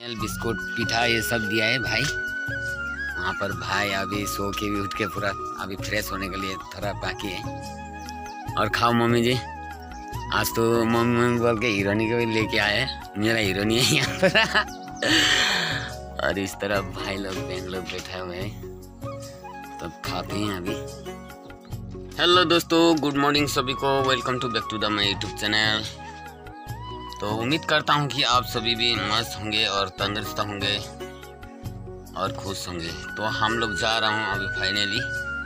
Biscuit पीठा ये सब दिया है भाई। वहाँ पर भाई अभी सो के भी उठ के पूरा अभी फ्रेश होने के लिए थोड़ा बाकी है। और खाओ मम्मी जी। आज तो मम्मी मम्मी बोल के हीरोनी को भी लेके आए मेरा हीरोनी है यहाँ पर। और इस तरह भाई लोग बहन लोग बैठे हुए हैं। तो खाते हैं अभी। हेलो दोस्तों गुड मॉर्निंग सभी को। Welcome to back to the my YouTube channel तो उम्मीद करता हूँ कि आप सभी भी मस्त होंगे और तंदुरुस्त होंगे और खुश होंगे। तो हम लोग जा रहा हूँ अभी फाइनली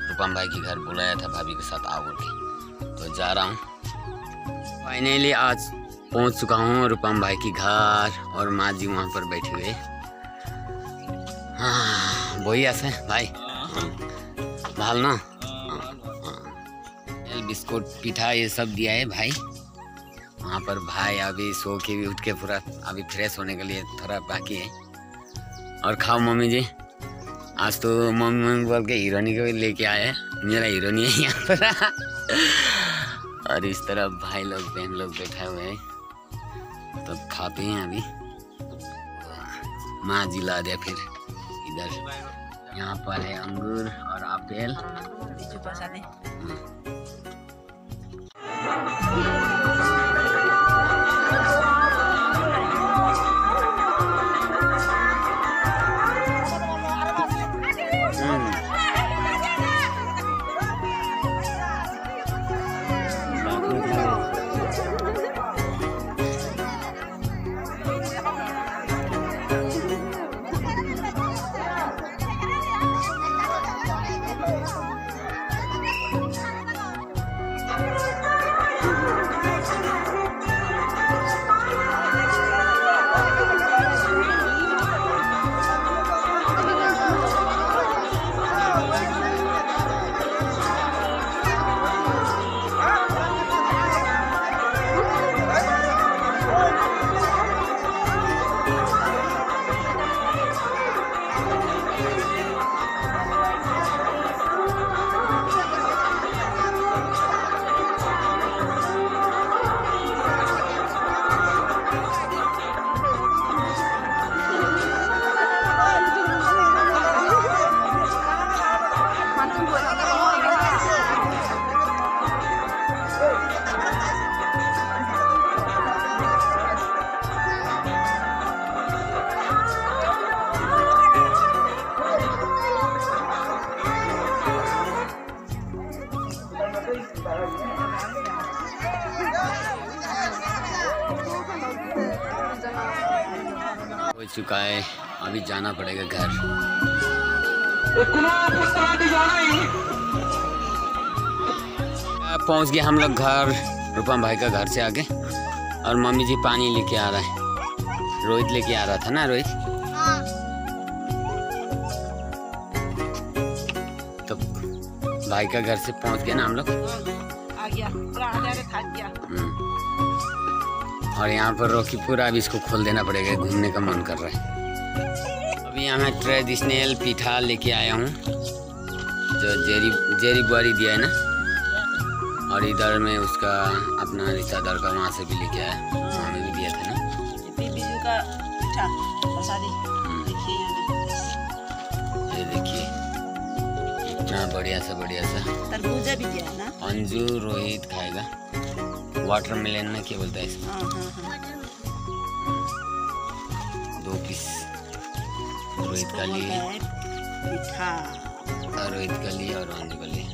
रूपम भाई के घर बुलाया था भाभी के साथ आओ के तो जा रहा हूँ। फाइनली आज पहुँच चुका हूँ रूपम भाई के घर और माँ जी वहाँ पर बैठे हुए। हाँ भैया से भाई। भाल ना? हाँ, हाँ, हाँ। बिस्कुट पिठा ये सब दिया है भाई। वहाँ पर भाई अभी सो के भी उठ के पूरा अभी फ्रेश होने के लिए थोड़ा बाकी है और खाओ मम्मी जी आज तो मम्मी मम्मी बोल के हीरोनी को भी लेके आए मेरा हीरोनी है यहाँ पर और इस तरह भाई लोग बहन लोग बैठे हुए हैं तो खाते हैं अभी माँ जी ला दिया फिर इधर यहाँ पर है अंगूर और आपेल हो चुका है। अभी जाना पड़ेगा घर। पहुँच गए हम लोग घर, रूपम भाई का घर से आगे। और मम्मी जी पानी लेके आ रहा है। रोहित लेके आ रहा था ना, रोहित? भाई का घर से पहुँच गया ना हम लोग? हम्म। और यहाँ पर रॉकी पूरा अभी इसको खोल देना पड़ेगा घूमने का मन कर रहा है। अभी यहाँ मैं ट्रेडिशनल पीठा लेके आया हूँ जो जेरी जेरी बुआरी दिया है ना? और इधर में उसका अपना रिश्तेदार का वहाँ से भी लेके आया वहाँ में भी दिया था ना? ये हम्म, देखिए। देखिए इतना बढ़िया सा बढ़िया सा तरबूजा भी दिया ना? अंजू रोहित खाएगा। वाटरमेलन ना क्या बोलता है इसको हाँ हाँ हाँ। दो पीस रोहित इसको का लिए। रोहित का लिए और अंजू का लिए।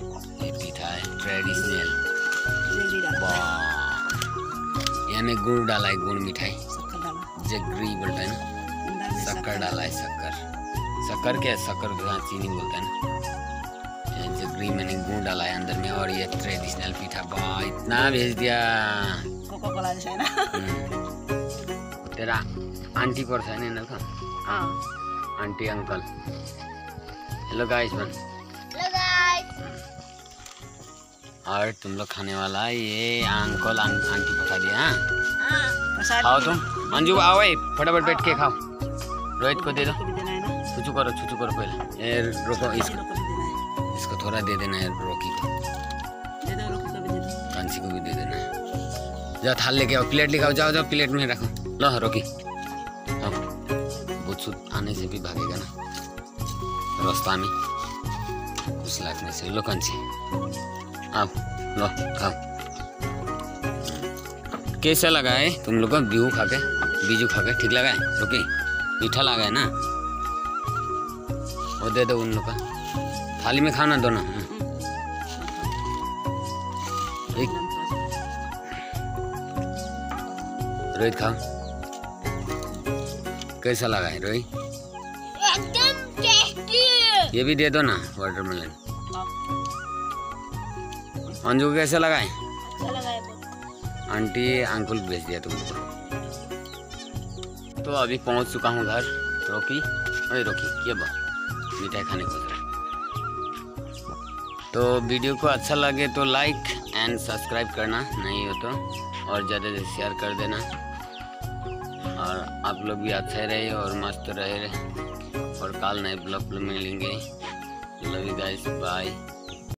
ये पीठा है। ट्रेडिशनल यहाँ में गुड़ डाला है गुड़ मिठाई। जगरी बोलता है ना? शक्कर डाला है शक्कर। शक्कर क्या है? शक्कर चीनी बोलता है ना। ये जगरी मैंने गुड़ डाला है अंदर में और ये ट्रेडिशनल पीठा वाह इतना भेज दिया। कोको कोला जैसा है ना। हम्म। तेरा आंटी पर्छ होइन यिनीहरूको हाँ। Aunty uncle. हेलो गाइस बन और तुम लोग खाने वाला है ये अंकल आं, आंटी पका दिया हाँ? खाओ तुम। अंजू आओ भाई फटाफट बैठ के खाओ। रोहित को दे दो। को है ना? छुचू करो छुचू करो पहले। ये रोको इसको को है इसको थोड़ा दे देना है रोकी को। कांसी को भी दे देना। है जाओ थाल लेके आओ प्लेट लेके आओ जाओ जाओ प्लेट में रखो। लो रोकी। हाँ आने से भी भागेगा ना। रास्ता में। कुछ लगने से। लो कंची आओ लो खाओ। कैसा लगा है तुम लोग को बीहू खा के बीजू खा के ठीक लगा है? रुकी मीठा लगा है ना? वो दे दो उन लोग का। थाली में खाना दोनों हाँ। एक। रोहित खाओ। कैसा लगा है रोहित? एकदम टेस्टी ये भी दे दो ना वाटरमेलन अंजू को कैसा लगा है? अच्छा आंटी अंकुल भेज दिया तुमको। तो अभी पहुँच चुका हूँ घर। रोकी? अरे रोकी ये बा मिठाई खाने को। तो वीडियो को अच्छा लगे तो लाइक एंड सब्सक्राइब करना नहीं हो तो और ज़्यादा से शेयर कर देना। और आप लोग भी अच्छे रहे और मस्त रहे। और कल नए ब्लॉग मिलेंगे। Love you guys bye